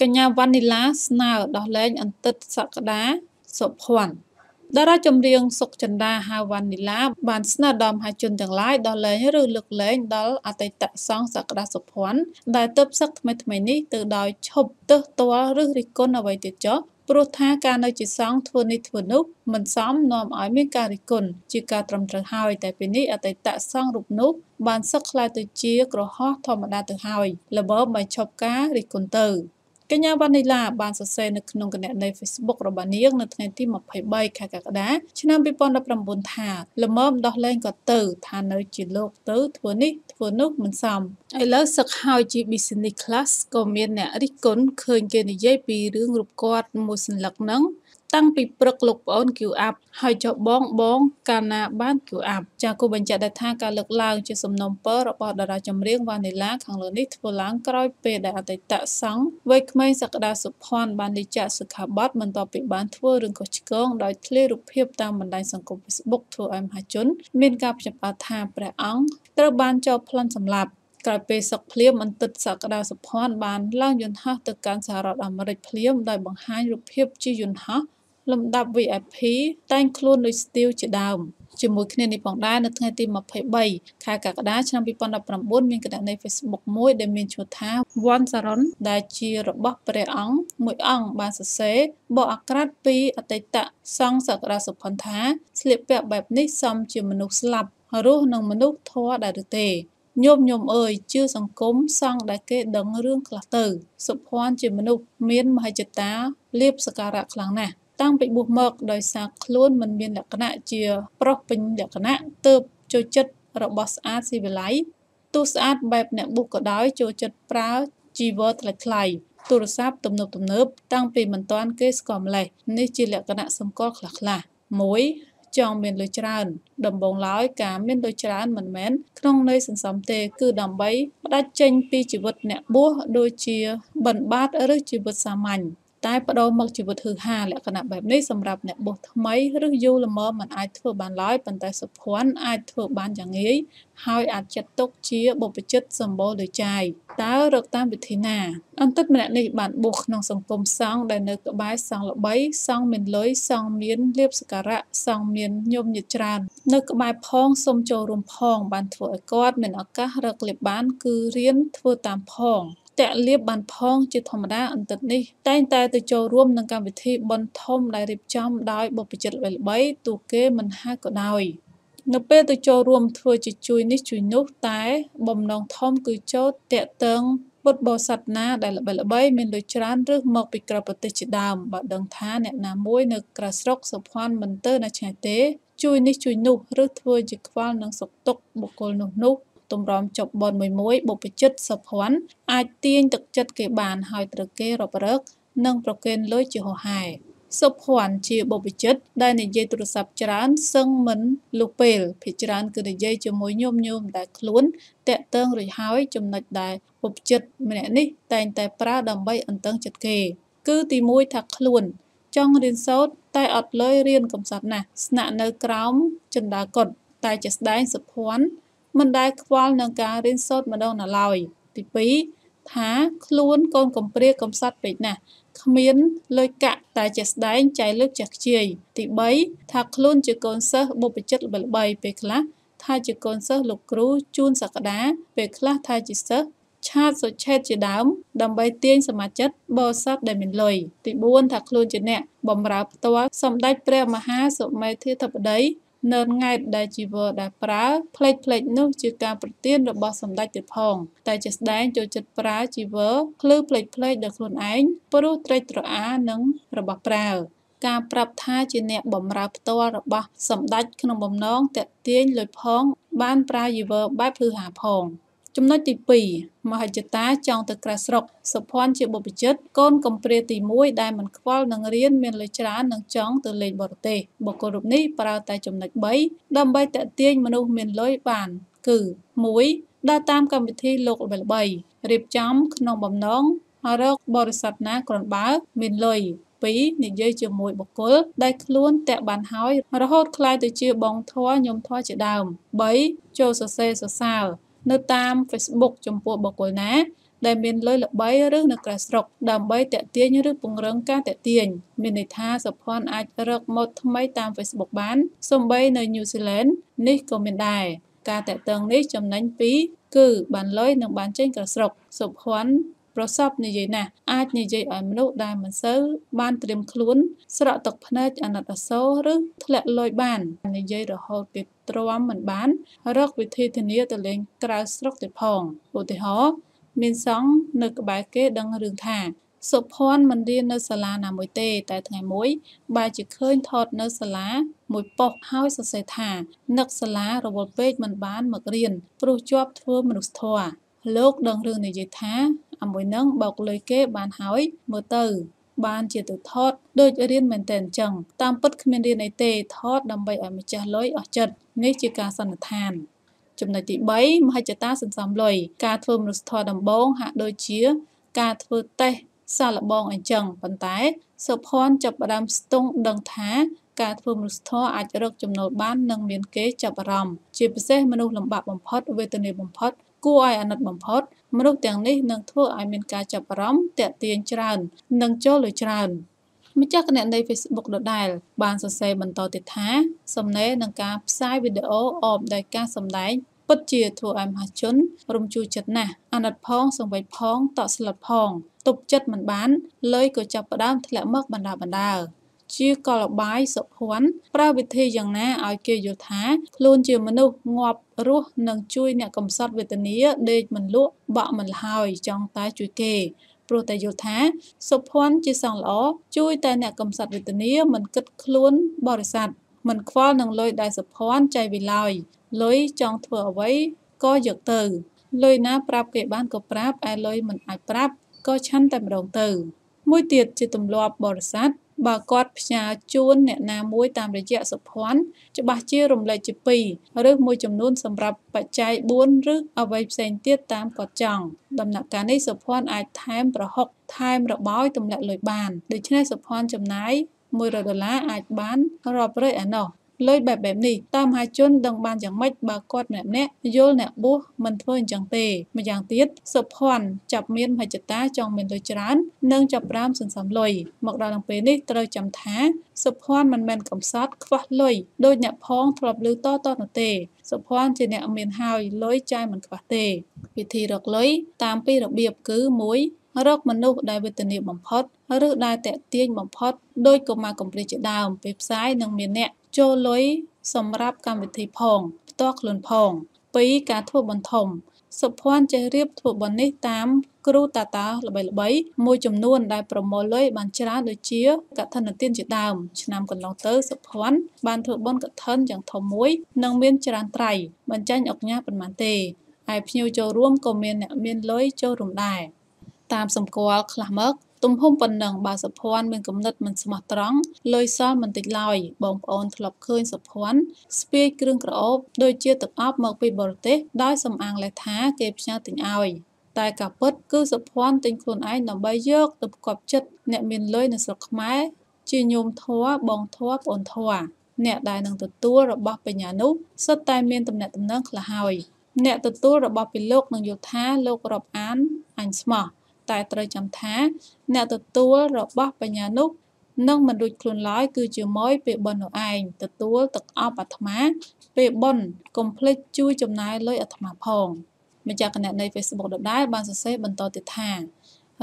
កញ្ញាវ៉ានីឡាស្នើដោះលែងអន្តិតសក្តាសុភ័ណ្ឌតារាចម្រៀងសុកចិន្តាហៅវ៉ានីឡាបានស្នើដល់មហាជនទាំងឡាយដោះលែងឬលើកលែងដល់អតីតសង្ឃសក្តាសុភ័ណ្ឌដែលទើបសឹកថ្មីថ្មីនេះទៅដោយឈប់ទើសទាល់ឬរិះគន់អ្វីទៀតចុះព្រោះថាការនៅជាសង្ឃធ្វើនេះធ្វើនោះមិនសមនាំឲ្យមានការរិះគន់ជាការត្រឹមត្រូវហើយតែពេលនេះអតីតសង្ឃរូបនោះបានសឹកខ្លាយទៅជាក្រហោះធម្មតាទៅហើយល្បើមិនឈប់ការរិះគន់ទៅ កញ្ញាវ៉ានីឡាបានសរសេរនៅក្នុងគណនី Facebook របស់នាងនៅថ្ងៃទី23ខែកក្កដាឆ្នាំ2019ថាល្មមដោះលែងក៏ទៅថានៅជាលោកទៅធ្វើនេះធ្វើនោះមិនសមឥឡូវសឹកហើយជា business class ក៏មានអ្នករិះគន់ឃើញគេនិយាយពីរឿងរូបគាត់មួយសន្លឹកហ្នឹង តាំងពីព្រឹកលោកប្អូន Q up ហើយចុះបងបងកាលណាបាន Q up ចាគូបញ្ជាក់ដែរថាការលើកឡើងជាសំណុំពររបស់តារាចម្រៀងវ៉ានីឡាខាងលើនេះធ្វើឡើងក្រោយពេលដែលអតីតសង្ឃវ័យក្មេងសក្តាសុភ័ណ្ឌបានលេចចាក់សិក្ខាបទបន្ទាប់ពីបានធ្វើរឿងខុសឆ្គងដោយធ្លាយរូបភាពតាមបណ្ដាញសង្គម Facebook ធ្វើឲ្យមហាជន មានការព្យាបាទថាព្រះអង្គត្រូវបានចោទប្លន់សម្លាប់ក្រោយពេលសឹកភ្លាមអន្តិតសក្តាសុភ័ណ្ឌបានឡើងយន្តហោះទៅកាន់សហរដ្ឋអាមេរិកភ្លាមដោយបង្ហាញរូបភាពជាយន្តហោះ លំដាប់ VIP តែងខ្លួនដោយស្ទៀវជាដើមជាមួយគ្នានេះផងដែរនៅថ្ងៃទី23ខែកក្កដាឆ្នាំ2019មានគណនី Facebook មួយដែលមានឈ្មោះថា Wan Saron ដែលជារបស់ព្រះអង្គមួយអង្គបានសរសេរបកអាក្រាតពីអតីតសង្ឃសក្តាសុផន្ថាស្លៀកពាក់បែបនេះសមជាមនុស្សស្លាប់រស់នឹងមនុស្សធម៌ដែរឬទេញោមញោមអើយជឿសង្គមសង្ឃដែលគេដឹងរឿងខ្លះទៅសុភ័ណ្ឌជាមនុស្សមានមហិច្ឆតាលៀបសការៈខ្លាំងណាស់ តាំងពីបួសមកដោយសារខ្លួនមិនមានលក្ខណៈជាប្រុសពេញលក្ខណៈទើបចូលចិត្តរបស់ស្អាតស៊ីវិល័យទោះស្អាតបែបអ្នកបុកក៏ដោយចូលចិត្តប្រើជីវរថ្លៃថ្លៃទូរស័ព្ទទំនើបទំនើបតាំងពីមិនទាន់គេស្គាល់ម្លេះនេះជាលក្ខណៈសម្គាល់ខ្លះខ្លះ1ចង់មានលុយច្រើន ដំបូងឡើយការមានលុយច្រើនមិនមែនក្នុងន័យសន្សំទេ គឺដើម្បីផ្ដាច់ចេញពីជីវិតអ្នកបួសដូចជាបិណ្ឌបាតឬជីវិតសាមញ្ញ តែបដូរមកជីវិតហឺហាលក្ខណៈបែបនេះសម្រាប់អ្នកបោះថ្មីឬយូរល្មមមិនអាចធ្វើបានឡើយប៉ុន្តែសុភ័ណ្ឌអាចធ្វើបានយ៉ាងងាយហើយអាចចាត់ទុកជាបុព្វជិតសម្បូរដោយចាយតើរកតាមវិធីណាអន្តិតម្នាក់នេះបានបួសក្នុងសង្គមសង្ឃដែលនៅក្បែរសង្ឃល្បីសង្ឃមានលុយសង្ឃមានលៀបសការៈសង្ឃមានញោមញាតច្រើន នៅក្បែរផងសូមចូលរួមផង បានធ្វើឲ្យគាត់មានឱកាសរកលៀបបាន គឺរៀនធ្វើតាមផង តាក់លៀបបានផងជាធម្មតាអន្តិតនេះតែងតែទៅចូលរួមនឹងកម្មវិធីបុណ្យធំដែលរៀបចំដោយបុព្វជិតល្បីៗទូគេមិនហៅក៏ដោយនៅពេលទៅចូលរួមធ្វើជាជួយនេះជួយនោះតែបំណងធំគឺចូលតាក់ទងពុទ្ធបរិស័ទណាដែលល្បីល្បីមានលុយច្រើនឬមកពីក្រៅប្រទេសជាដើមបើដឹងថាអ្នកណាមួយនៅក្រៅស្រុកសុភ័ណ្ឌមិនទៅណាឆ្ងាយទេជួយនេះជួយនោះឬធ្វើជាខ្វល់នឹងសុខទុក្ខបុគ្គលនោះនោះ ទម្រាំចុកបនមួយមួយបុព្វជិតសុភ័ណ្ឌអាចទាញទឹកចិត្តគេបានហើយត្រូវគេរពរឹកនិងប្រកេនលុយជាហោហែសុភ័ណ្ឌជាបុព្វជិតដែលនិយាយទូរស័ព្ទច្រើនសឹងមិនលុពេលភាច្រើនគឺនិយាយជាមួយញោមញោមដែលខ្លួនតាក់ទងរួចហើយចំណុចដែលបុព្វជិតម្នាក់នេះតែងតែប្រើដើម្បីអន្តឹងចិត្តគេគឺទី1ថាខ្លួនចង់រៀនសូត្រតែអត់លុយរៀនកំសត់ណាស់ស្នាក់នៅក្រោមចិន្តាកុដតែជាស្ដែងសុភ័ណ្ឌ មិនដែលខ្វល់នឹងការរៀនសូត្រម្ដងនៅឡើយទី2ថាខ្លួនកូនកំព្រាកំសត់ពេកណាស់គ្មានលុយកាក់តែជាស្ដែងចៃលើកចាស់ខ្ជាយទី3ថាខ្លួនជាកូនសិស្សបុព្វជិតល្បីៗពេលខ្លះថាជាកូនសិស្សលោកគ្រូជួនសក្តាពេលខ្លះថាជាសិស្សឆាតសុឆេតជាដើមដើម្បីទាញសមាជិកបរិស័ទដែលមានលុយទី4ថាខ្លួនជាអ្នកបំរើផ្ទាល់សម្ដេចព្រះមហាសុមេធាធិបតី នៅង៉ែតដែលជីវរដែលប្រើផ្លេចផ្លេចនោះជាការប្រទានរបស់សម្ដេចទៀតផង តែជាស្ដែងចូលចិត្តប្រើជីវរភ្លឺផ្លេចផ្លេចដល់ខ្លួនឯងព្រោះត្រេកត្រអានឹងរបស់ប្រើការប្រាប់ថាជាអ្នកបំរើផ្ទាល់របស់សម្ដេចក្នុងបំណងតាក់ទាញលុយផង បានប្រើយីវរបែបភ្លឺហាផង ចំណុចទី2មហិច្ឆតាចង់ទៅក្រៅស្រុកសុភ័ណ្ឌជាបុព្វជិតកូនកំព្រាទី1ដែលមិនខ្វល់នឹងរៀនមានលេខច្រើននឹងចង់ទៅលេខបរទេសបុគ្គលរូបនេះប្រើតែចំណុច3ដើម្បីតេទៀងមនុស្សមានលុយបានគឺ1ដើរតាមកម្មវិធីលោកល្បីៗរៀបចំក្នុងបំណងរកបរិស័ទណាគ្រាន់បើមានលុយ2និយាយជាមួយបុគ្គលដែលខ្លួនតាក់បានហើយរហូតក្លាយទៅជាបងធัวញោមធัวជាដើម3ចូលសរសេរសរសើរ នៅតាម Facebook ចំពោះបុគ្គលណា ដែលមានលុយល្បីឬនៅក្រៅស្រុកដើម្បីតាក់ទាញឬពង្រឹងការតាក់ទាញមានន័យថាសុភ័ណ្ឌអាចរកម៉ូដថ្មីតាម Facebook បានសូម្បីនៅញូហ្សេឡង់នេះក៏មានដែរការតាក់ទងនេះចំណេញពីរគឺបានលុយនិងបានចេញក្រៅស្រុកសុភ័ណ្ឌ ប្រសពនិយាយណាស់អាចនិយាយឲ្យមនុស្សដែលមិនសូវបានត្រៀមខ្លួន ស្រក់ទឹកភ្នែកអាណិតអាសូរឬធ្លាក់លុយបាននិយាយរហូតពីទ្រាំមិនបាន រកវិធីធានាទៅលេងក្រៅស្រុកទៀតផងឧទាហរណ៍មានសង្ឃនៅក្បែរគេដឹងរឿងថាសុភ័ណ្ឌមិនរៀននៅសាលាណាមួយទេ តែថ្ងៃមួយបែរជាឃើញថតនៅសាលាមួយប៉ុស្តិ៍ហើយសរសេរថានឹកសាលារវល់ពេកមិនបានមករៀនព្រោះជាប់ធ្វើមនុស្សធម៌លោកដឹងរឿងនិយាយថា អាមួយនឹងបោកលុយគេបានហើយមើលទៅបានជាទៅថតដូចរៀនមែនតែអញ្ចឹងតាមពិតគ្មានរៀនអីទេថតដើម្បីឲ្យម្ចាស់លុយអស់ចិត្តនេះជាការសន្និដ្ឋានចំណុចទី3មហិច្ឆតាសន្សំលុយការធ្វើមនុស្សធម៌ដំបូងហាក់ដូចជា ការធ្វើតេស្តសាឡបងអញ្ចឹងប៉ុន្តែសុភ័ណ្ឌចាប់ផ្ដើមស្ទង់ដឹងថាការធ្វើមនុស្សធម៌អាចរកចំណូលបាននិងមានគេចាប់អារម្មណ៍ជាពិសេសមនុស្សលំបាកបំផុតវេទនាបំផុត គួរឲ្យអាណិតបំផុត មនុស្សទាំងនេះនឹងធ្វើឲ្យមានការចាប់អារម្មណ៍តាក់ទាញច្រើន និងចូលលុយច្រើនម្ចាស់គណនី Facebook ដដែលបានសរសេរបន្តទៀតថាសំណេរនឹងការផ្សាយវីដេអូអបដោយការសម្ដែងពិតជាធ្វើឲ្យមហាជន រំជួលចិត្តណាស់អាណិតផងសង្វេគផងតក់ស្លុតផងទប់ចិត្តមិនបានលុយក៏ចាប់ផ្ដើមធ្លាក់មកបណ្ដាបណ្ដា ជាកលបាយសុភ័ណ្ឌប្រើវិធីយ៉ាងណាឲ្យគេយល់ថាខ្លួនជាមនុស្សងាប់រស់និងជួយអ្នកកំសត់វេទនាដេកមិនលក់បាក់មិនហើយចង់តែជួយគេព្រោះតែយល់ថាសុភ័ណ្ឌជាសង្ឃល្អជួយតែអ្នកកំសត់វេទនាមិនគិតខ្លួនបរិស័ទមិនខ្វល់នឹងលុយដែលសុភ័ណ្ឌចៃវិឡើយលុយចង់ធ្វើអ្វីក៏យកទៅលុយណាប្រាប់គេបានក៏ប្រាប់ឯលុយមិនអាចប្រាប់ក៏ឆាន់តែម្ដងទៅ មួយទៀតជាទម្លាប់បរិស័ទ បើគាត់ផ្ញើជូនអ្នកណាមួយតាមរយៈសុភ័ណ្ឌច្បាស់ជារំលែកជា2ឬមួយចំនួនសម្រាប់បច្ច័យ4ឬអ្វីផ្សេងទៀតតាមគាត់ចង់ដំណាក់កាលនេះសុភ័ណ្ឌអាចថែមប្រហុកថែមរបោយទម្លាក់លុយបានដូច្នេះសុភ័ណ្ឌចំណាយ100ដុល្លារអាចបានរាប់រយឯណោះ លុយបែបបែបនេះតើមហាជនដឹងបានយ៉ាងម៉េចបើគាត់ម្នាក់ម្នាក់យល់អ្នកបួសមិនធ្វើអញ្ចឹងទេម្យ៉ាងទៀតសុភ័ណ្ឌចាប់មានមហិច្ឆតាចង់មានលុយច្រើន និងចាប់ប្រាមសន្សំលុយមកដល់នឹងពេលនេះត្រូវចាំថាសុភ័ណ្ឌមិនមែនកំសត់ខ្វះលុយដោយអ្នកផងធ្លាប់ឮតតនោះទេសុភ័ណ្ឌជាអ្នកមានហើយលុយចាយមិនខ្វះទេវិធីរកលុយតាមពីរបៀបគឺ1រកមនុស្សដែលវេទនាបំផុតឬដែលតាក់ទាញបំផុតដោយកុមារកំព្រាជាដើមពេលផ្សាយនឹងមានអ្នក ចូលលុយសម្រាប់កម្មវិធីផង ផ្ទាល់ខ្លួនផង2ការធ្វើបន្ថុំសុភ័ណ្ឌចេះរៀបធ្វើបន់នេះតាមគ្រូតាតាល្បីៗមួយចំនួនដែលប្រមូលលុយបានច្រើនដូចជាកឋិនទានជាដើមឆ្នាំកន្លងទៅសុភ័ណ្ឌបានធ្វើបន់កឋិនយ៉ាងធំមួយនិងមានច្រើនត្រៃបញ្ចាញ់អុកញ៉ាប៉ុន្មានទេហើយភ្ញៀវចូលរួមក៏មានអ្នកមានលុយចូលរួមដែរតាមសម្គាល់ខ្លះមក ទំហំប៉ុណ្ណឹងបើសុភ័ណ្ឌមានគំនិតមិនស្មោះត្រង់លុយសល់មិនតិចឡើយបងប្អូនធ្លាប់ឃើញសុភ័ណ្ឌស្ពាយគ្រឿងក្រអូបដូចជាទឹកអប់មកពីបរទេសដោយសំអាងលេសថាគេផ្ញើទិញឲ្យតែការពិតគឺសុភ័ណ្ឌទិញខ្លួនឯងដើម្បីយកទៅប្រកបចិត្តអ្នកមានលុយនៅស្រុកខ្មែរជាញោមធัวបងធัวប្អូនធัวអ្នកដែលនឹងទទួលរបស់បញ្ញានោះសុទ្ធតែមានតំណែងតំណងខ្លះហើយអ្នកទទួលរបស់ពីលោកនឹងយល់ថាលោករាប់អានអញស្មោះ តែត្រូវចាំថា អ្នកទទួលរបស់បញ្ញានោះនឹងមិនរួចខ្លួនឡើយគឺជាមួយពេលបន់នោះឯងទទួលទឹកអប់អាត្មា ពេលបន់កុំភ្លេចជួយចំណាយលុយអាត្មាផងម្ចាស់គណនី Facebook ដដែលបានសរសេរបន្តទៀតថា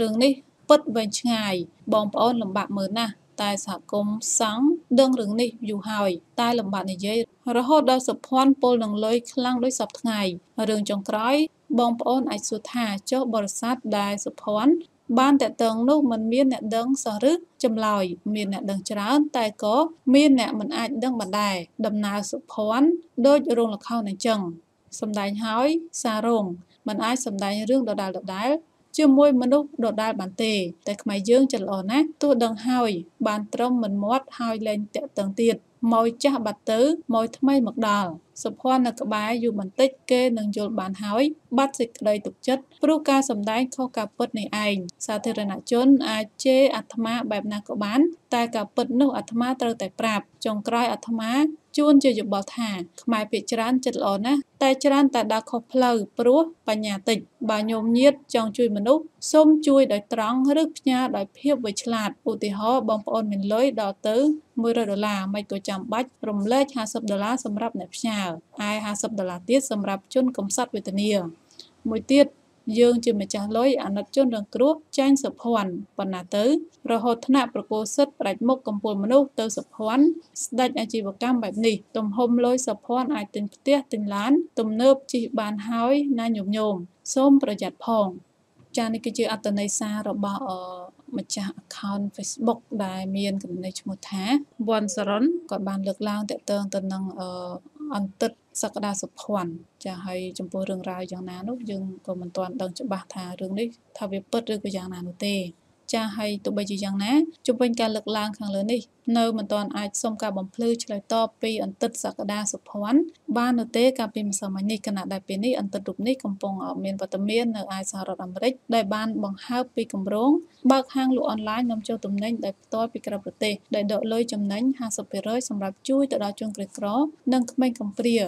រឿងនេះពិតវែងឆ្ងាយបងប្អូនលំបាកមើលណាស់ តែសហគមន៍សង្ឃដឹងរឿងនេះយូរហើយ តែលំបាកនិយាយរហូតដល់សុភ័ណ្ឌពលនឹងលុយខ្លាំងដូចសពថ្ងៃរឿងចុងក្រោយ បងប្អូនអាចសួរថាចុះបរិស័ទដែលសុភ័ណ្ឌបានតកតងនោះมันមានអ្នកដឹងសោះឬចម្លើយមានអ្នកដឹងច្រើនតែក៏មានអ្នកមិនអាចដឹងបានដែរដំណើរសុភ័ណ្ឌដូចរោងលខោនអញ្ចឹងសម្ដែងហើយសាររងមិនអាចសម្ដែងរឿងដដាលដដាល ជាមួយមនុស្សដដែលបានទេ តែខ្មែរយើងចិត្តល្អណាស់ទោះដឹងហើយ បានត្រឹមមិនមាត់ហើយលែងតាក់តឹងទៀតម៉ួយចាស់បាត់ទៅម៉ួយថ្មីមកដល់សុភ័ណ្ឌនៅក្បែរយូរបន្តិចគេនឹងយល់បានហើយ បាត់សេចក្តីទុកចិត្តព្រោះការសម្ដែងខុសការពិតនេះឯងសាធារណជនអាចជេរអាត្មាបែបណាក៏បាន តែការពិតនោះអាត្មាត្រូវតែប្រាប់ចុងក្រោយអាត្មាជួនជាយោបល់ថាខ្មែរភាគច្រើនចិត្តល្អណាស់តែច្រើនតែដើរខុសផ្លូវព្រោះបញ្ញាតិចបើញោមញាតចង់ជួយមនុស្សសូមជួយដោយត្រង់ឬផ្ញើដោយភាពវៃឆ្លាតឧទាហរណ៍បងប្អូនមានលុយដល់ទៅ100ដុល្លារមិនក៏ចាំបាច់រំលែក50ដុល្លារសម្រាប់អ្នកផ្ញើឯ50ដុល្លារទៀតសម្រាប់ជនកំសត់វេទនាមួយទៀត យើងជាម្ចាស់លុយអាណិតជនរងគ្រោះចាញ់សុភ័ណ្ឌប៉ុណ្ណាទៅ រហូតថ្នាក់ប្រកោសិទ្ធផ្ដាច់មុខកំពូលមនុស្សទៅសុភ័ណ្ឌស្ដេចអាជីវកម្មបែបនេះទំហំលុយសុភ័ណ្ឌអាចទិញផ្ទះទិញឡាន ទំនើបជិះបានហើយណាញោមញោមសូមប្រយ័ត្នផង ចានេះគឺជាអត្តន័យសាររបស់អម្ចាស់ account Facebook ដែលមានគណនីឈ្មោះថាវ៉ាន់សរុនក៏បានលើកឡើងតកតងទៅនឹងអ ន្តិតសក្តាសុភ័ណ្ឌចាហើយចំពោះរឿងរ៉ាវយ៉ាងណានោះយើងក៏មិនទាន់ដឹងច្បាស់ថារឿងនេះថាវាពិតឬក៏យ៉ាងណានោះទេ ចាហើយទោះបីជាយ៉ាងណាជុំវិញការលើកឡើងខាងលើនេះនៅមិនទាន់អាចសុំការបំភ្លឺឆ្លើយតបពីអន្តិតសក្តាសុភ័ណ្ឌបាននៅទេកាលពីម្សិលមិញនេះគណៈដែលពេលនេះអន្តិតរូបនេះកំពុងមានវត្តមាននៅឯសហរដ្ឋអាមេរិកដែលបានបង្ហើបពីគម្រោងបើកហាងលក់អនឡាញនាំចូលទំនិញដោយផ្ទាល់ពីក្រៅប្រទេសដែលដកលុយចំណេញ50%សម្រាប់ជួយទៅដល់ជនក្រីក្រ និងក្មេងកំព្រា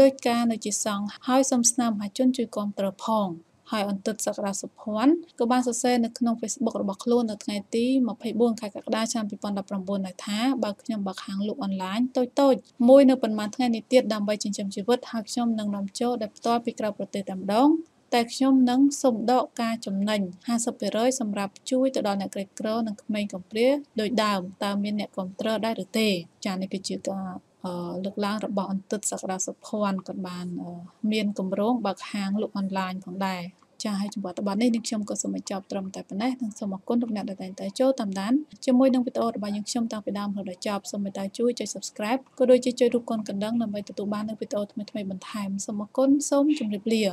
ដោយការនៅជាសង្ឃហើយសូមស្នើមហាជនជួយគ្រប់គ្រងផង ហើយអន្តិតសក្តាសុភ័ណ្ឌក៏បានសរសេរនៅក្នុង Facebook របស់ខ្លួននៅថ្ងៃទី24ខែកក្កដាឆ្នាំ2019ដែលថាបើខ្ញុំបើកហាងលក់អនឡាញតូចតូចមួយនៅប៉ុន្មានថ្ងៃនេះទៀតដើម្បីចិញ្ចឹមជីវិតហើយខ្ញុំនឹងនាំចូលដែលផ្ទាល់ពីក្រៅប្រទេសតែម្ដងតែខ្ញុំនឹងសុំដកការចំណេញ50%សម្រាប់ជួយទៅដល់អ្នកក្រីក្រនិងក្មេងកំព្រាដោយដើមតើមានអ្នកគ្រប់គ្រងដែរឬទេចា៎នេះគឺជាការ លើកឡើងរបស់អន្តិតសក្តាសុភ័ណ្ឌក៏បាន មានគម្រោងបើកហាងលក់អនឡាញផងដែរចាហើយចំពោះតបនេះនេះខ្ញុំក៏សូមបញ្ចប់ត្រឹមតែប៉ុណ្ណេះនិងសូមអរគុណលោកអ្នកដែលតែងតែចូលតាមដានជាមួយនឹងវីដេអូរបស់យើងខ្ញុំតាំងពីដើមរហូតដល់ចប់សូមមេត្តាជួយចុច Subscribe ក៏ដូចជាចុចរូបកូនកណ្ដឹងដើម្បីទទួលបាននូវវីដេអូថ្មីៗបន្ថែមសូមអរគុណសូមជម្រាបលា